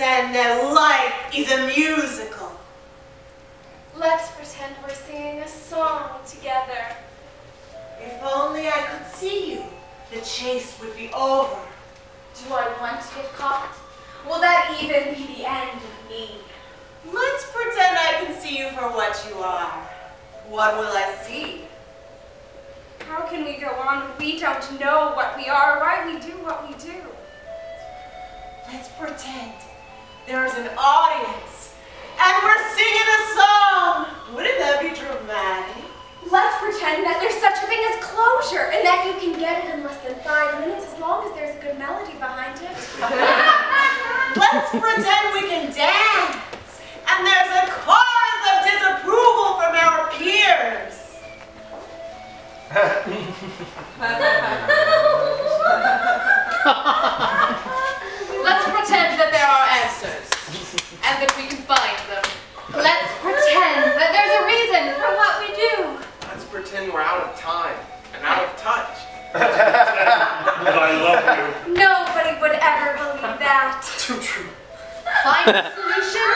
pretend that life is a musical. Let's pretend we're singing a song together. If only I could see you, the chase would be over. Do I want to get caught? Will that even be the end of me? Let's pretend I can see you for what you are. What will I see? How can we go on when we don't know what we are, why we do what we do? Let's pretend there's an audience and we're singing a song. Wouldn't that be dramatic? Let's pretend that there's such a thing as closure and that you can get it in less than five minutes as long as there's a good melody behind it. Let's pretend we can dance and there's a chorus of disapproval from our peers. Let's pretend that there are answers and that we can find them. Let's pretend that there's a reason for what we do. Let's pretend we're out of time and out of touch. But I love you. Nobody would ever believe that. Too true. Find the solution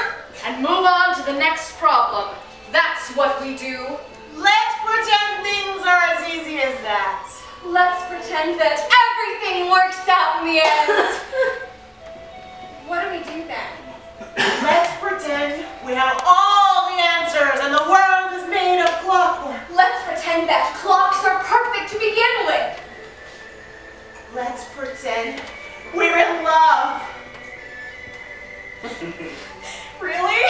and move on to the next problem. That's what we do. Let's pretend things are as easy as that. Let's pretend that everything works out in the end. what do we do then? Let's pretend we have all the answers and the world is made of clockwork. Let's pretend that clocks are perfect to begin with. Let's pretend really?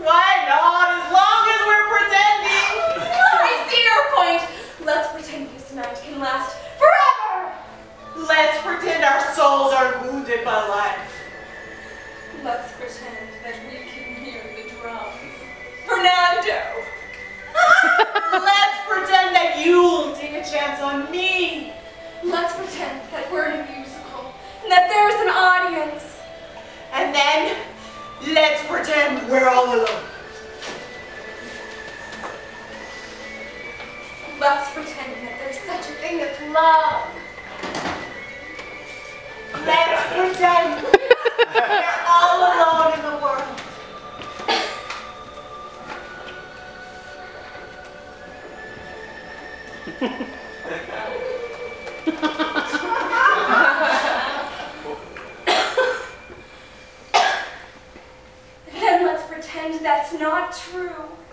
Why not? As long as we're pretending. I see your point. Let's pretend this night can last forever. Let's pretend our souls are wounded by life. Let's pretend that we can hear the drums. Fernando. Let's pretend that you'll take a chance on me. Let's pretend that we're in a musical and that there's an audience. And then let's pretend we're all alone. Let's pretend that there's such a thing as love. Let's pretend we're all alone in the world let's pretend that's not true.